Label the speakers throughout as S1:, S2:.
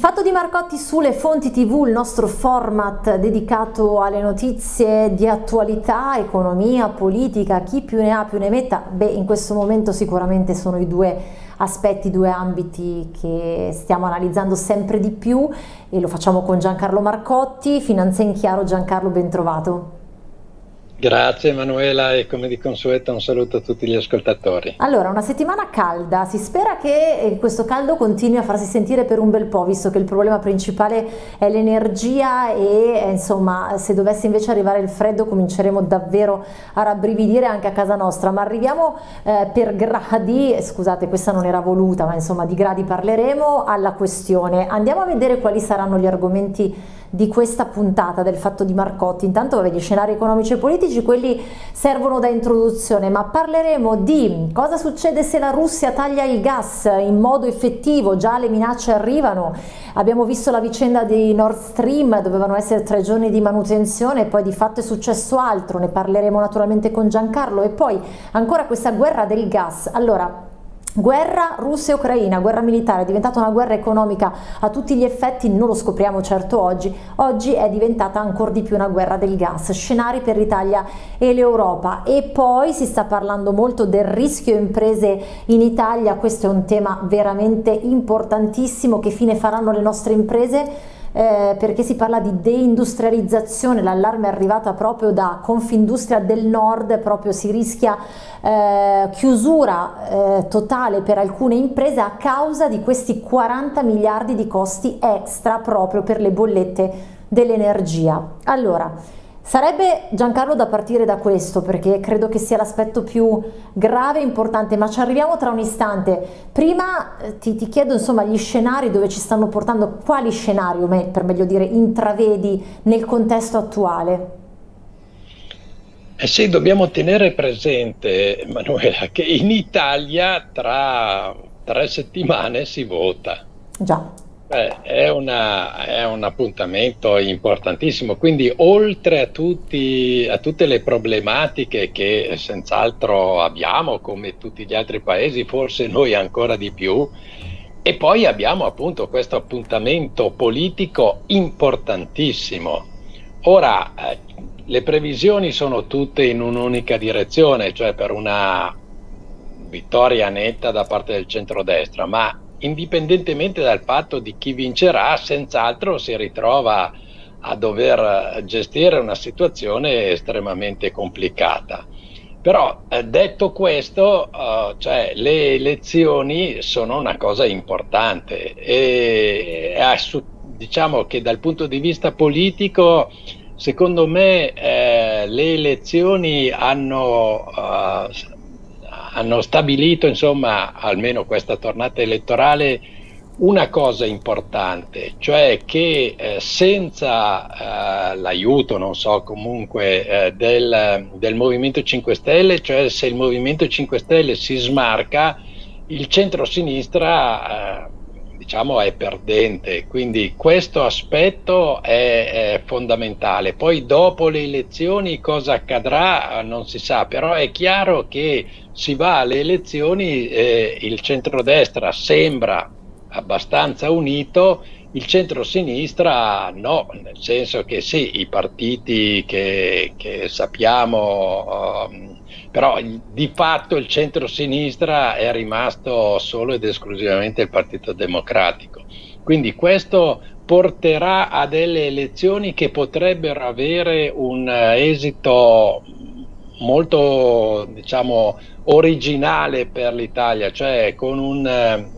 S1: fatto di Marcotti sulle fonti tv, il nostro format dedicato alle notizie di attualità, economia, politica, chi più ne ha più ne metta, beh in questo momento sicuramente sono i due aspetti, due ambiti che stiamo analizzando sempre di più e lo facciamo con Giancarlo Marcotti, Finanza in Chiaro, Giancarlo ben trovato.
S2: Grazie Emanuela e come di consueto un saluto a tutti gli ascoltatori.
S1: Allora, una settimana calda, si spera che eh, questo caldo continui a farsi sentire per un bel po', visto che il problema principale è l'energia e eh, insomma se dovesse invece arrivare il freddo cominceremo davvero a rabbrividire anche a casa nostra, ma arriviamo eh, per gradi, scusate questa non era voluta, ma insomma di gradi parleremo, alla questione. Andiamo a vedere quali saranno gli argomenti di questa puntata del fatto di Marcotti. Intanto vabbè, gli scenari economici e politici, quelli servono da introduzione, ma parleremo di cosa succede se la Russia taglia il gas in modo effettivo, già le minacce arrivano, abbiamo visto la vicenda di Nord Stream, dovevano essere tre giorni di manutenzione, poi di fatto è successo altro, ne parleremo naturalmente con Giancarlo e poi ancora questa guerra del gas. Allora, Guerra Russia e Ucraina, guerra militare, è diventata una guerra economica a tutti gli effetti, non lo scopriamo certo oggi, oggi è diventata ancora di più una guerra del gas, scenari per l'Italia e l'Europa e poi si sta parlando molto del rischio imprese in Italia, questo è un tema veramente importantissimo, che fine faranno le nostre imprese? Eh, perché si parla di deindustrializzazione, l'allarme è arrivata proprio da Confindustria del Nord, proprio si rischia eh, chiusura eh, totale per alcune imprese a causa di questi 40 miliardi di costi extra proprio per le bollette dell'energia. Allora, Sarebbe Giancarlo da partire da questo perché credo che sia l'aspetto più grave e importante, ma ci arriviamo tra un istante. Prima eh, ti, ti, chiedo insomma gli scenari dove ci stanno portando, quali scenari, per meglio dire, intravedi nel contesto attuale?
S2: Eh sì, dobbiamo tenere presente, Manuela, che in Italia tra tre settimane si vota.
S1: Già.
S2: Beh, è, una, è, un appuntamento importantissimo, quindi oltre a, tutti, a, tutte le problematiche che senz'altro abbiamo, come tutti gli altri paesi, forse noi ancora di più, e poi abbiamo appunto questo appuntamento politico importantissimo. Ora, eh, le previsioni sono tutte in un'unica direzione, cioè per una vittoria netta da parte del centrodestra, ma indipendentemente dal fatto di chi vincerà, senz'altro si ritrova a dover gestire una situazione estremamente complicata. Però eh, detto questo, uh, cioè, le elezioni sono una cosa importante e eh, diciamo che dal punto di vista politico, secondo me, eh, le elezioni hanno hanno stabilito, insomma, almeno questa tornata elettorale, una cosa importante, cioè che eh, senza eh, l'aiuto, non so, comunque eh, del, del, Movimento 5 Stelle, cioè se il Movimento 5 Stelle si smarca, il centro-sinistra eh, diciamo è perdente, quindi questo aspetto è, è, fondamentale. Poi dopo le elezioni cosa accadrà non si sa, però è chiaro che si va alle elezioni, eh, il centrodestra sembra abbastanza unito, il centro-sinistra no, nel senso che sì, i partiti che, che sappiamo... Um, però di fatto il centro-sinistra è rimasto solo ed esclusivamente il Partito Democratico. Quindi questo porterà a delle elezioni che potrebbero avere un esito molto diciamo originale per l'Italia, cioè con un,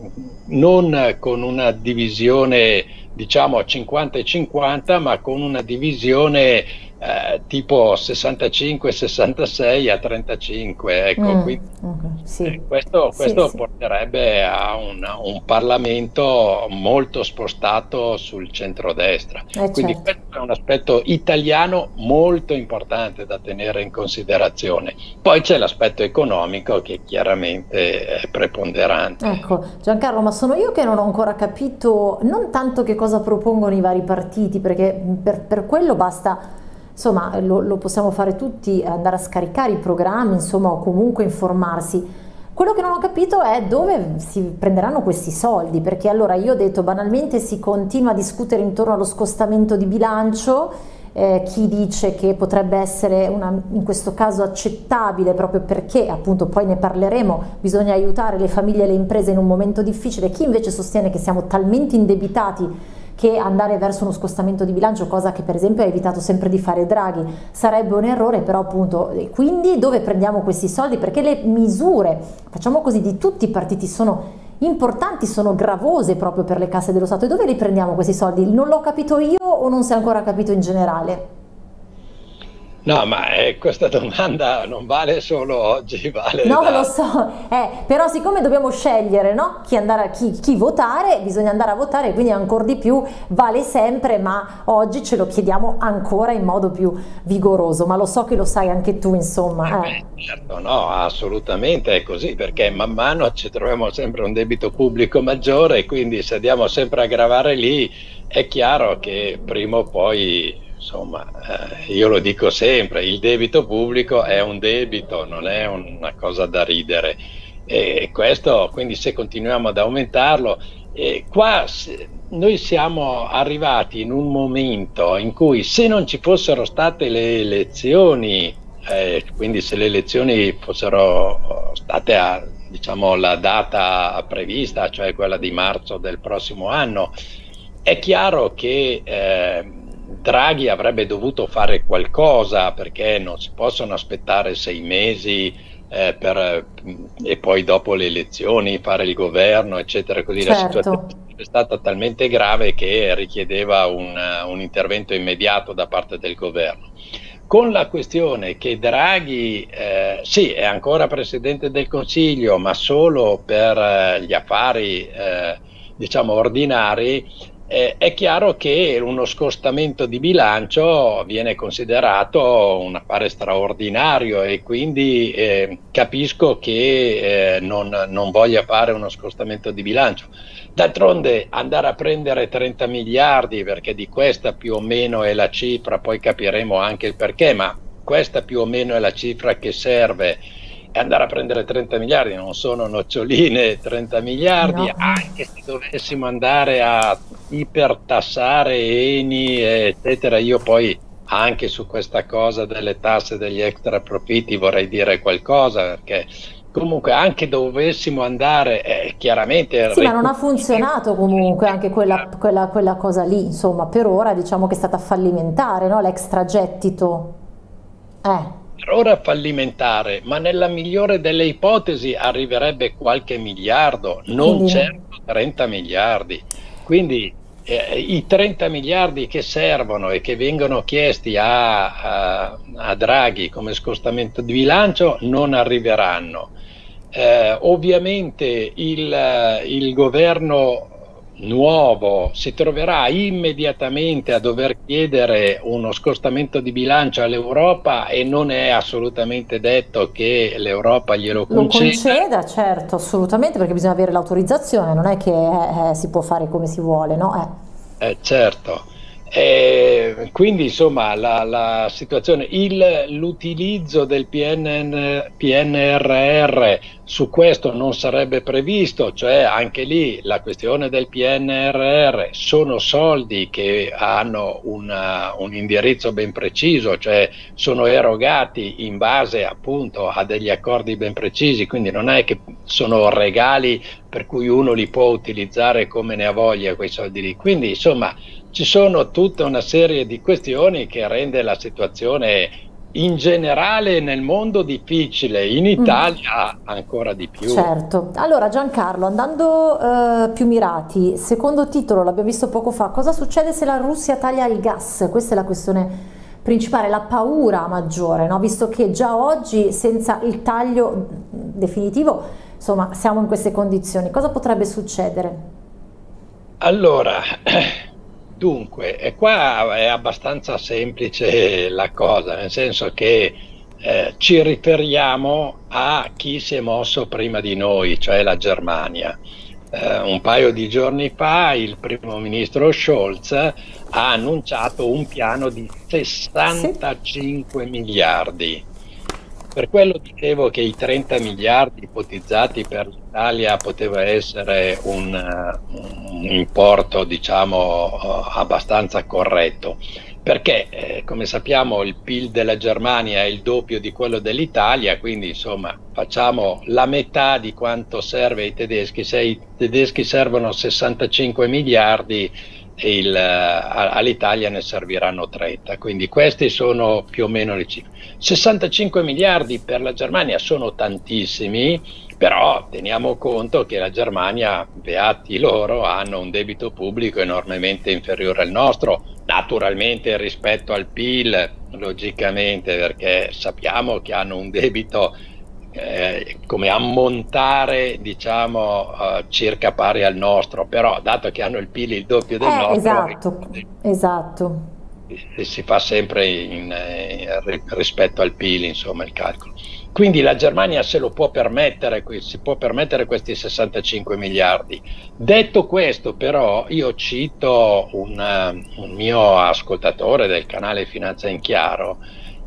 S2: non con una divisione diciamo 50 e 50, ma con una divisione eh, tipo 65-66 a 35. Ecco, mm, quindi, okay, sì. eh, questo, questo sì, porterebbe sì. a un, un, Parlamento molto spostato sul centrodestra. Eh, quindi certo. questo è un aspetto italiano molto importante da tenere in considerazione. Poi c'è l'aspetto economico che chiaramente è preponderante.
S1: Ecco, Giancarlo, ma sono io che non ho ancora capito non tanto che cosa propongono i vari partiti, perché per, per quello basta Insomma, lo, lo possiamo fare tutti, andare a scaricare i programmi, insomma, o comunque informarsi. Quello che non ho capito è dove si prenderanno questi soldi, perché allora io ho detto banalmente si continua a discutere intorno allo scostamento di bilancio, eh, chi dice che potrebbe essere una, in questo caso accettabile proprio perché appunto poi ne parleremo, bisogna aiutare le famiglie e le imprese in un momento difficile, chi invece sostiene che siamo talmente indebitati che andare verso uno scostamento di bilancio, cosa che per esempio ha evitato sempre di fare Draghi, sarebbe un errore, però appunto quindi dove prendiamo questi soldi? Perché le misure, facciamo così, di tutti i partiti sono importanti, sono gravose proprio per le casse dello Stato e dove li prendiamo questi soldi? Non l'ho capito io o non si è ancora capito in generale?
S2: No, ma eh, questa domanda non vale solo oggi, vale
S1: No, da... lo so, eh, però siccome dobbiamo scegliere no? chi, a, chi, chi, votare, bisogna andare a votare, quindi ancora di più vale sempre, ma oggi ce lo chiediamo ancora in modo più vigoroso, ma lo so che lo sai anche tu, insomma.
S2: Eh. Eh, certo, no, assolutamente è così, perché man mano ci troviamo sempre un debito pubblico maggiore quindi se andiamo sempre a gravare lì, è chiaro che prima o poi insomma, eh, io lo dico sempre, il debito pubblico è un debito, non è una cosa da ridere. E questo, quindi se continuiamo ad aumentarlo, eh, qua noi siamo arrivati in un momento in cui se non ci fossero state le elezioni, eh, quindi se le elezioni fossero state a diciamo, la data prevista, cioè quella di marzo del prossimo anno, è chiaro che eh, Draghi avrebbe dovuto fare qualcosa perché non si possono aspettare sei mesi eh, per, e poi dopo le elezioni fare il governo, eccetera. Così certo. la situazione è stata talmente grave che richiedeva un, un intervento immediato da parte del governo con la questione che Draghi eh, sì è ancora Presidente del Consiglio ma solo per eh, gli affari eh, diciamo ordinari eh, è chiaro che uno scostamento di bilancio viene considerato un affare straordinario e quindi eh, capisco che eh, non, non, voglia fare uno scostamento di bilancio. D'altronde andare a prendere 30 miliardi, perché di questa più o meno è la cifra, poi capiremo anche il perché, ma questa più o meno è la cifra che serve e andare a prendere 30 miliardi non sono noccioline 30 miliardi no. anche se dovessimo andare a ipertassare Eni eccetera io poi anche su questa cosa delle tasse degli extra profitti vorrei dire qualcosa perché comunque anche dovessimo andare eh, chiaramente
S1: sì ma non ha funzionato comunque anche quella, quella, quella, cosa lì insomma per ora diciamo che è stata fallimentare no? l'extragettito
S2: eh ora fallimentare, ma nella migliore delle ipotesi arriverebbe qualche miliardo, non Quindi... certo 30 miliardi. Quindi eh, i 30 miliardi che servono e che vengono chiesti a, a, a Draghi come scostamento di bilancio non arriveranno. Eh, ovviamente il, il governo nuovo si troverà immediatamente a dover chiedere uno scostamento di bilancio all'Europa e non è assolutamente detto che l'Europa glielo conceda.
S1: Lo conceda, certo, assolutamente, perché bisogna avere l'autorizzazione, non è che eh, eh si può fare come si vuole, no?
S2: Eh. Eh, certo. Eh, quindi insomma la, la situazione, il, l'utilizzo del PNN, PNRR su questo non sarebbe previsto, cioè anche lì la questione del PNRR sono soldi che hanno una, un indirizzo ben preciso, cioè sono erogati in base appunto a degli accordi ben precisi, quindi non è che sono regali per cui uno li può utilizzare come ne ha voglia quei soldi lì. Quindi insomma ci sono tutta una serie di questioni che rende la situazione in generale nel mondo difficile, in mm. Italia mm. ancora di più.
S1: Certo. Allora Giancarlo, andando uh, più mirati, secondo titolo, l'abbiamo visto poco fa, cosa succede se la Russia taglia il gas? Questa è la questione principale, la paura maggiore, no? visto che già oggi senza il taglio definitivo, insomma, siamo in queste condizioni. Cosa potrebbe succedere?
S2: Allora, Dunque, e qua è abbastanza semplice la cosa, nel senso che eh, ci riferiamo a chi si è mosso prima di noi, cioè la Germania. Eh, un paio di giorni fa il primo ministro Scholz ha annunciato un piano di 65 sì. miliardi Per quello dicevo che i 30 miliardi ipotizzati per l'Italia poteva essere un, un importo, diciamo, abbastanza corretto. Perché eh, come sappiamo il PIL della Germania è il doppio di quello dell'Italia, quindi insomma facciamo la metà di quanto serve ai tedeschi, se ai tedeschi servono 65 miliardi il, all'Italia ne serviranno 30, quindi questi sono più o meno le cifre. 65 miliardi per la Germania sono tantissimi, però teniamo conto che la Germania, beati loro, hanno un debito pubblico enormemente inferiore al nostro, naturalmente rispetto al PIL, logicamente, perché sappiamo che hanno un debito eh, come ammontare diciamo uh, circa pari al nostro, però dato che hanno il PIL il doppio del
S1: eh,
S2: nostro,
S1: esatto, esatto.
S2: Si fa sempre in, in, rispetto al PIL, insomma, il calcolo. Quindi la Germania se lo può permettere, si può permettere questi 65 miliardi. Detto questo, però, io cito un, un mio ascoltatore del canale Finanza in Chiaro.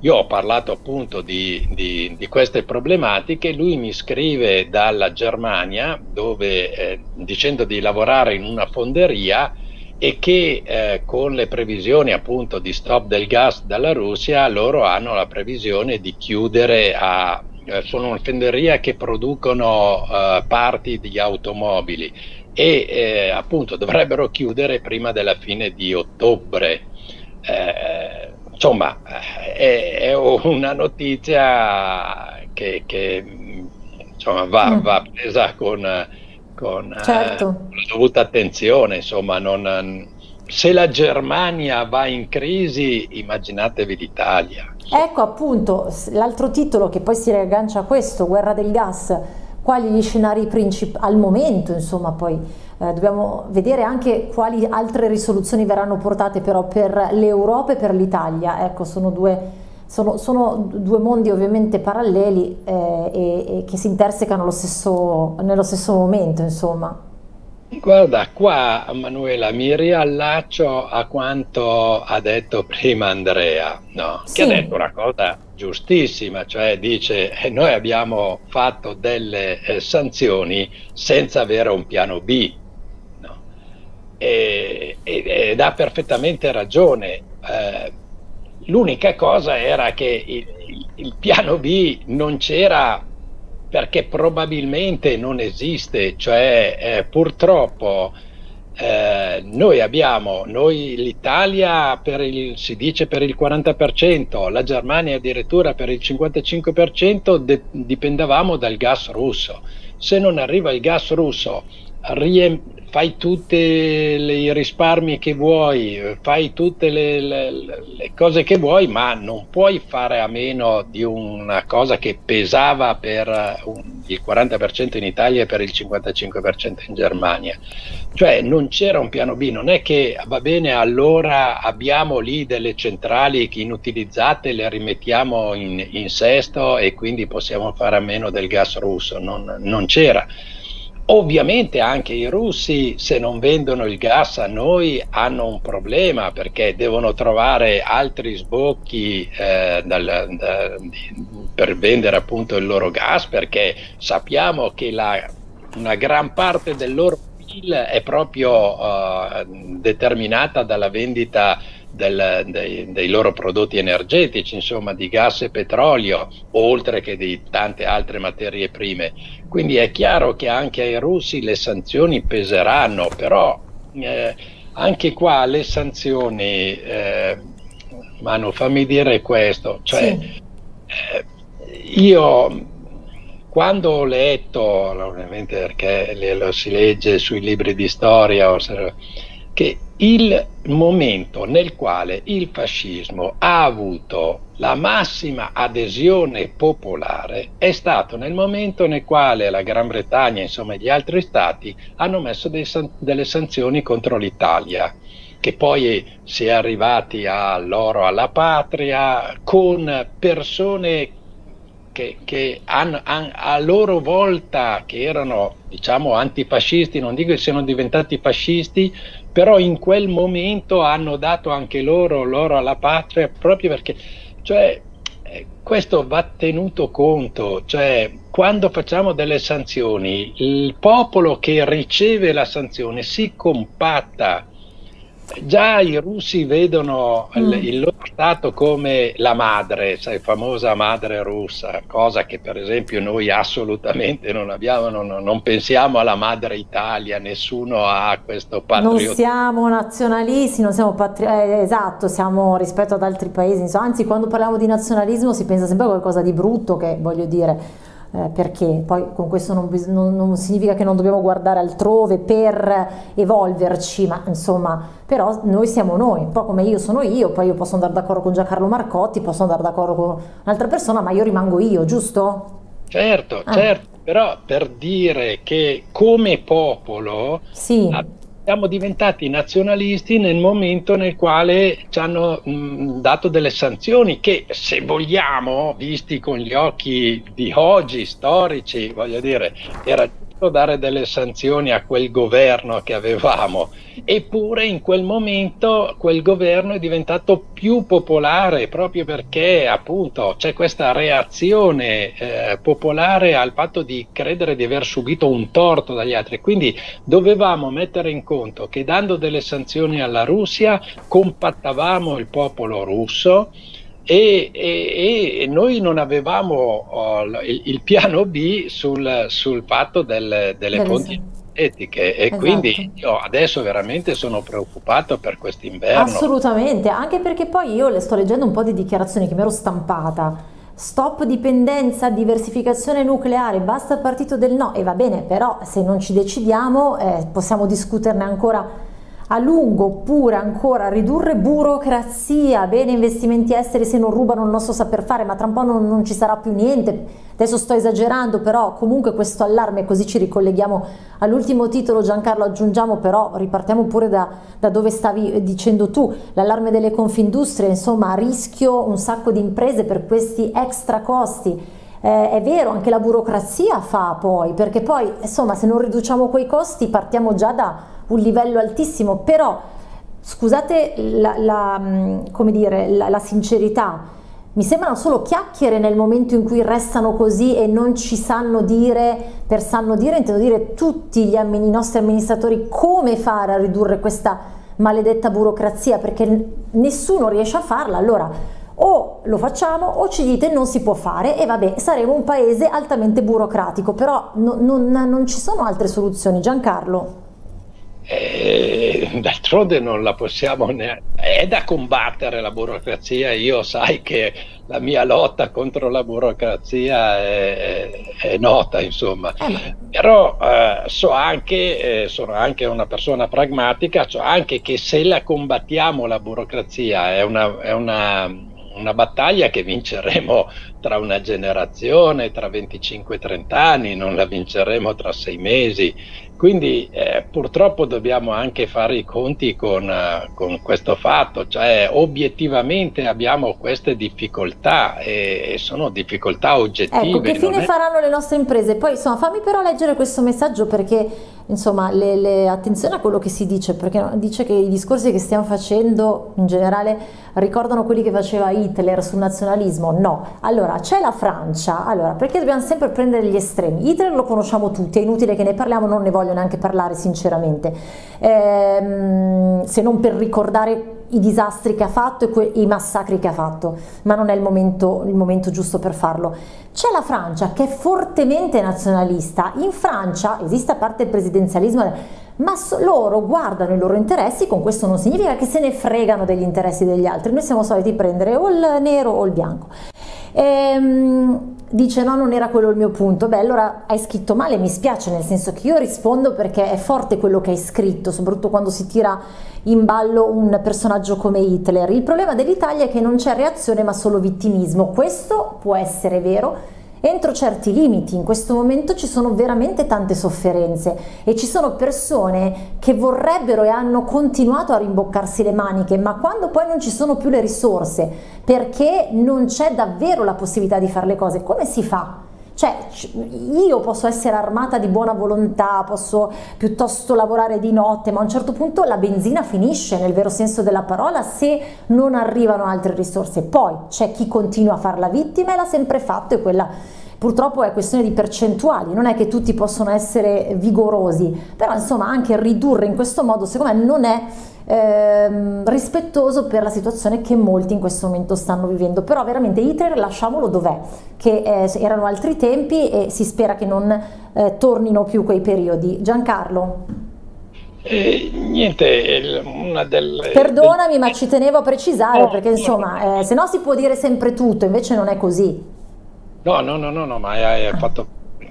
S2: Io ho parlato appunto di, di, di queste problematiche, lui mi scrive dalla Germania dove, eh, dicendo di lavorare in una fonderia e che eh, con le previsioni appunto di stop del gas dalla Russia loro hanno la previsione di chiudere a eh, sono una fenderia che producono eh, parti di automobili e eh, appunto dovrebbero chiudere prima della fine di ottobre. Eh, insomma è, è, una notizia che, che insomma, va, mm. va presa con con eh, certo. eh, la dovuta attenzione, insomma, non, se la Germania va in crisi, immaginatevi l'Italia.
S1: Ecco appunto l'altro titolo che poi si riaggancia a questo, Guerra del gas, quali gli scenari principali al momento, insomma, poi eh, dobbiamo vedere anche quali altre risoluzioni verranno portate però per l'Europa e per l'Italia, ecco, sono due sono, sono, due mondi ovviamente paralleli eh, e, e, che si intersecano stesso, nello stesso momento, insomma.
S2: Guarda, qua Manuela mi riallaccio a quanto ha detto prima Andrea, no? sì. che ha detto una cosa giustissima, cioè dice eh, noi abbiamo fatto delle eh, sanzioni senza avere un piano B. No? E, ed ha perfettamente ragione. Eh, L'unica cosa era che il, il piano B non c'era perché probabilmente non esiste, cioè eh, purtroppo eh, noi abbiamo, noi l'Italia il, si dice per il 40%, la Germania addirittura per il 55% de, dipendavamo dal gas russo. Se non arriva il gas russo, riempire fai tutti i risparmi che vuoi, fai tutte le, le, le, cose che vuoi, ma non puoi fare a meno di una cosa che pesava per un, il 40% in Italia e per il 55% in Germania. Cioè non c'era un piano B, non è che va bene allora abbiamo lì delle centrali inutilizzate, le rimettiamo in, in sesto e quindi possiamo fare a meno del gas russo, non, non c'era Ovviamente anche i russi, se non vendono il gas a noi, hanno un problema perché devono trovare altri sbocchi eh, dal, da, per vendere appunto il loro gas perché sappiamo che la, una gran parte del loro PIL è proprio uh, determinata dalla vendita del, dei, dei, loro prodotti energetici, insomma di gas e petrolio, oltre che di tante altre materie prime. Quindi è chiaro che anche ai russi le sanzioni peseranno, però eh, anche qua le sanzioni, eh, Manu, fammi dire questo, cioè sì. eh, io quando ho letto, ovviamente perché lo si legge sui libri di storia, che il momento nel quale il fascismo ha avuto la massima adesione popolare è stato nel momento nel quale la Gran Bretagna insomma gli altri stati hanno messo san- delle sanzioni contro l'Italia che poi si è arrivati all'oro alla patria con persone che, che han, han, a loro volta che erano diciamo antifascisti, non dico che siano diventati fascisti, però in quel momento hanno dato anche loro l'oro alla patria proprio perché, cioè, eh, questo va tenuto conto, cioè quando facciamo delle sanzioni, il popolo che riceve la sanzione si compatta Già i russi vedono mm. il loro Stato come la madre, sai, famosa madre russa, cosa che per esempio noi assolutamente non abbiamo, non, non pensiamo alla madre Italia, nessuno ha questo patriottismo.
S1: Non siamo nazionalisti, non siamo patrioti, eh, esatto, siamo rispetto ad altri paesi, insomma, anzi quando parliamo di nazionalismo si pensa sempre a qualcosa di brutto che voglio dire eh, perché poi con questo non, non, non, significa che non dobbiamo guardare altrove per evolverci, ma insomma, però noi siamo noi, un po' come io sono io, poi io posso andare d'accordo con Giancarlo Marcotti, posso andare d'accordo con un'altra persona, ma io rimango io, giusto?
S2: Certo, ah. certo, però per dire che come popolo
S1: sì
S2: siamo diventati nazionalisti nel momento nel quale ci hanno mh, dato delle sanzioni che se vogliamo, visti con gli occhi di oggi storici, voglio dire, era dare delle sanzioni a quel governo che avevamo, eppure in quel momento quel governo è diventato più popolare proprio perché appunto c'è questa reazione eh, popolare al fatto di credere di aver subito un torto dagli altri. Quindi dovevamo mettere in conto che dando delle sanzioni alla Russia compattavamo il popolo russo e, e, e, noi non avevamo oh, il, il, piano B sul, sul fatto del, delle fonti etiche e esatto. quindi io adesso veramente sono preoccupato per quest'inverno.
S1: Assolutamente, anche perché poi io le sto leggendo un po' di dichiarazioni che mi ero stampata. Stop dipendenza, diversificazione nucleare, basta il partito del no e va bene, però se non ci decidiamo eh, possiamo discuterne ancora a lungo oppure ancora ridurre burocrazia, bene investimenti esteri se non rubano il nostro saper fare, ma tra un po' non, non, ci sarà più niente. Adesso sto esagerando, però comunque questo allarme, così ci ricolleghiamo all'ultimo titolo, Giancarlo, aggiungiamo però, ripartiamo pure da, da dove stavi dicendo tu, l'allarme delle confindustrie, insomma a rischio un sacco di imprese per questi extra costi. Eh, è vero, anche la burocrazia fa poi, perché poi insomma se non riduciamo quei costi partiamo già da un livello altissimo, però scusate la, la, mm, dire, la, la sincerità, mi sembrano solo chiacchiere nel momento in cui restano così e non ci sanno dire, per sanno dire intendo dire tutti gli, i nostri amministratori come fare a ridurre questa maledetta burocrazia perché nessuno riesce a farla, allora o lo facciamo o ci dite non si può fare e vabbè saremo un paese altamente burocratico, però no, non, non ci sono altre soluzioni Giancarlo.
S2: Eh, d'altronde non la possiamo neanche. È da combattere la burocrazia. Io sai che la mia lotta contro la burocrazia è, è nota, insomma. Eh, Però eh, so anche, eh, sono anche una persona pragmatica, so anche che se la combattiamo la burocrazia è una, è una, una battaglia che vinceremo tra una generazione, tra 25-30 anni, non la vinceremo tra sei mesi quindi eh, purtroppo dobbiamo anche fare i conti con, uh, con, questo fatto, cioè obiettivamente abbiamo queste difficoltà e, e sono difficoltà oggettive.
S1: Ecco, che fine è... faranno le nostre imprese? Poi insomma fammi però leggere questo messaggio perché insomma le, le, attenzione a quello che si dice, perché dice che i discorsi che stiamo facendo in generale ricordano quelli che faceva Hitler sul nazionalismo, no. Allora c'è la Francia, allora perché dobbiamo sempre prendere gli estremi? Hitler lo conosciamo tutti, è inutile che ne parliamo, non ne voglio neanche parlare sinceramente, ehm, se non per ricordare i disastri che ha fatto e i massacri che ha fatto, ma non è il momento, il momento giusto per farlo. C'è la Francia che è fortemente nazionalista, in Francia esiste a parte il presidenzialismo, ma loro guardano i loro interessi, con questo non significa che se ne fregano degli interessi degli altri, noi siamo soliti prendere o il nero o il bianco. Ehm, dice no non era quello il mio punto, beh allora hai scritto male, mi spiace nel senso che io rispondo perché è forte quello che hai scritto, soprattutto quando si tira in ballo un personaggio come Hitler. Il problema dell'Italia è che non c'è reazione ma solo vittimismo, questo può essere vero, entro certi limiti. In questo momento ci sono veramente tante sofferenze e ci sono persone che vorrebbero e hanno continuato a rimboccarsi le maniche, ma quando poi non ci sono più le risorse, perché non c'è davvero la possibilità di fare le cose, come si fa? Cioè, io posso essere armata di buona volontà, posso piuttosto lavorare di notte, ma a un certo punto la benzina finisce nel vero senso della parola se non arrivano altre risorse. Poi c'è chi continua a fare la vittima e l'ha sempre fatto e quella purtroppo è questione di percentuali, non è che tutti possono essere vigorosi, però insomma anche ridurre in questo modo secondo me non è ehm, rispettoso per la situazione che molti in questo momento stanno vivendo, però veramente ITER lasciamolo dov'è, che eh, erano altri tempi e si spera che non eh, tornino più quei periodi. Giancarlo?
S2: Eh, niente, una delle...
S1: Perdonami, ma ci tenevo a precisare no, perché insomma, eh, se no si può dire sempre tutto, invece non è così.
S2: No, no, no, no, no ma hai, hai fatto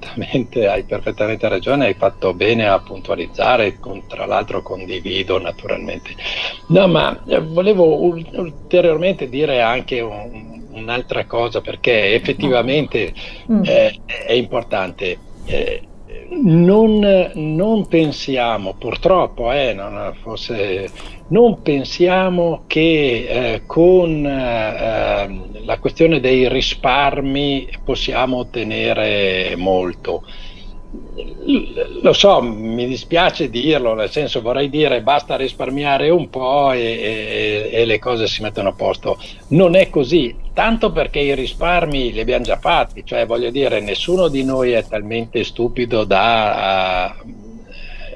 S2: perfettamente, hai perfettamente ragione, hai fatto bene a puntualizzare, con, tra l'altro condivido naturalmente. No, ma eh, volevo ulteriormente dire anche un, un'altra cosa perché effettivamente mm. eh, è importante. Eh, non, non, pensiamo, purtroppo, eh, non, forse, non pensiamo che eh, con eh, la questione dei risparmi possiamo ottenere molto lo so, mi dispiace dirlo, nel senso vorrei dire basta risparmiare un po' e, e, e, le cose si mettono a posto. Non è così, tanto perché i risparmi li abbiamo già fatti, cioè voglio dire, nessuno di noi è talmente stupido da, uh,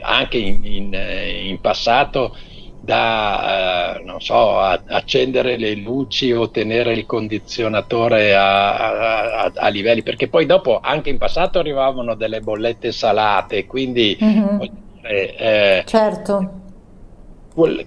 S2: anche in, in, in passato, da eh, non so, accendere le luci o tenere il condizionatore a, a, a, livelli, perché poi dopo anche in passato arrivavano delle bollette salate, quindi mm-hmm.
S1: eh, certo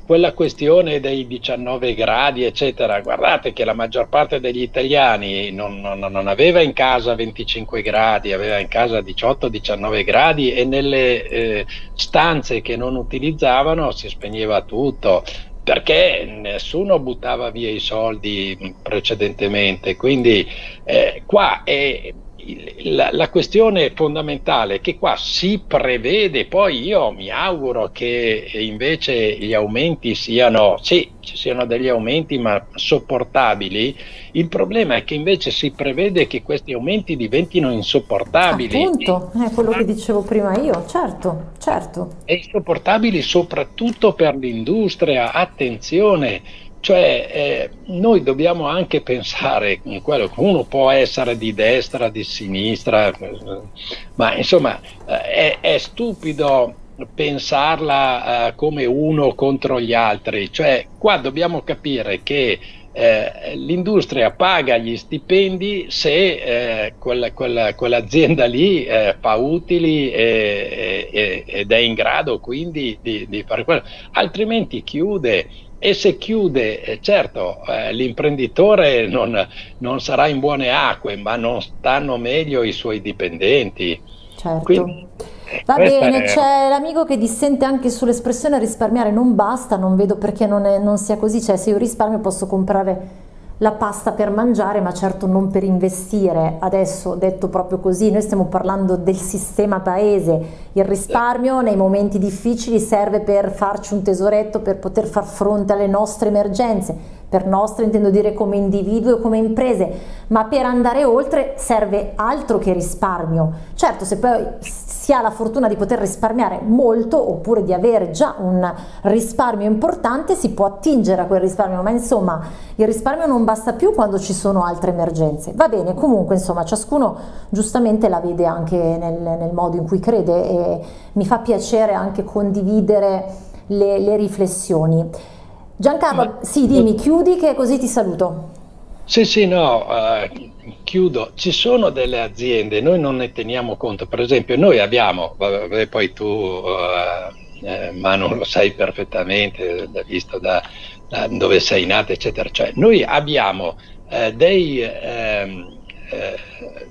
S2: quella questione dei 19 gradi, eccetera, guardate che la maggior parte degli italiani non, non, non aveva in casa 25 gradi, aveva in casa 18-19 gradi e nelle eh, stanze che non utilizzavano si spegneva tutto perché nessuno buttava via i soldi precedentemente. Quindi eh, qua è la, la, questione fondamentale è che qua si prevede, poi io mi auguro che invece gli aumenti siano, sì, ci siano degli aumenti ma sopportabili, il problema è che invece si prevede che questi aumenti diventino insopportabili.
S1: Appunto, è quello che dicevo prima io, certo, certo.
S2: E insopportabili soprattutto per l'industria, attenzione, cioè, eh, noi dobbiamo anche pensare in quello uno può essere di destra, di sinistra, ma insomma eh, è, è, stupido pensarla eh, come uno contro gli altri. Cioè, qua dobbiamo capire che eh, l'industria paga gli stipendi se eh, quella, quella, quell'azienda lì eh, fa utili e, e, ed è in grado quindi di, di fare quello, altrimenti chiude e se chiude, eh, certo, eh, l'imprenditore non, non, sarà in buone acque, ma non stanno meglio i suoi dipendenti.
S1: Certo. Quindi, eh, Va bene, è... c'è l'amico che dissente anche sull'espressione risparmiare non basta, non vedo perché non, è, non sia così, cioè se io risparmio posso comprare la pasta per mangiare, ma certo non per investire. Adesso, detto proprio così, noi stiamo parlando del sistema paese. Il risparmio nei momenti difficili serve per farci un tesoretto, per poter far fronte alle nostre emergenze per nostre intendo dire come individui o come imprese, ma per andare oltre serve altro che risparmio. Certo, se poi si ha la fortuna di poter risparmiare molto oppure di avere già un risparmio importante, si può attingere a quel risparmio, ma insomma il risparmio non basta più quando ci sono altre emergenze. Va bene, comunque insomma ciascuno giustamente la vede anche nel, nel modo in cui crede e mi fa piacere anche condividere le, le riflessioni. Giancarlo, Ma, sì, dimmi, chiudi che così ti saluto.
S2: Sì, sì, no, uh, chiudo. Ci sono delle aziende, noi non ne teniamo conto. Per esempio, noi abbiamo, vabbè, poi tu, uh, eh, Manu, lo sai perfettamente, visto da, da, dove sei nata, eccetera. Cioè, noi abbiamo eh, dei, ehm, eh,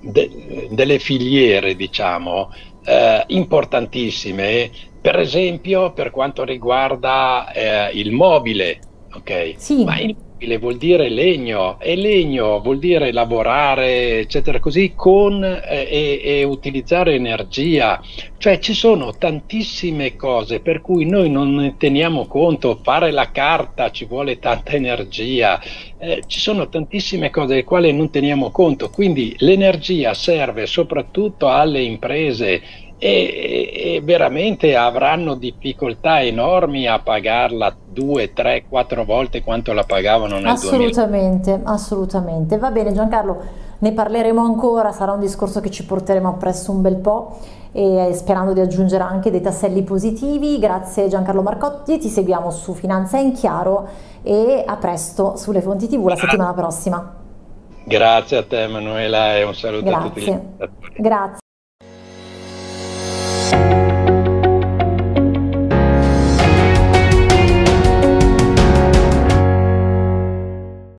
S2: de, delle filiere, diciamo, eh, importantissime per esempio per quanto riguarda eh, il mobile, ok?
S1: Sì.
S2: Ma il vuol dire legno e legno vuol dire lavorare eccetera così con eh, e, e, utilizzare energia cioè ci sono tantissime cose per cui noi non ne teniamo conto fare la carta ci vuole tanta energia eh, ci sono tantissime cose delle quali non teniamo conto quindi l'energia serve soprattutto alle imprese e, e, veramente avranno difficoltà enormi a pagarla due, tre, quattro volte quanto la pagavano nel
S1: assolutamente, 2000. Assolutamente, va bene Giancarlo, ne parleremo ancora, sarà un discorso che ci porteremo appresso un bel po' e sperando di aggiungere anche dei tasselli positivi. Grazie Giancarlo Marcotti, ti seguiamo su Finanza in Chiaro e a presto sulle Fonti TV la settimana prossima.
S2: Grazie a te Emanuela e un saluto
S1: Grazie.
S2: a tutti.
S1: Grazie.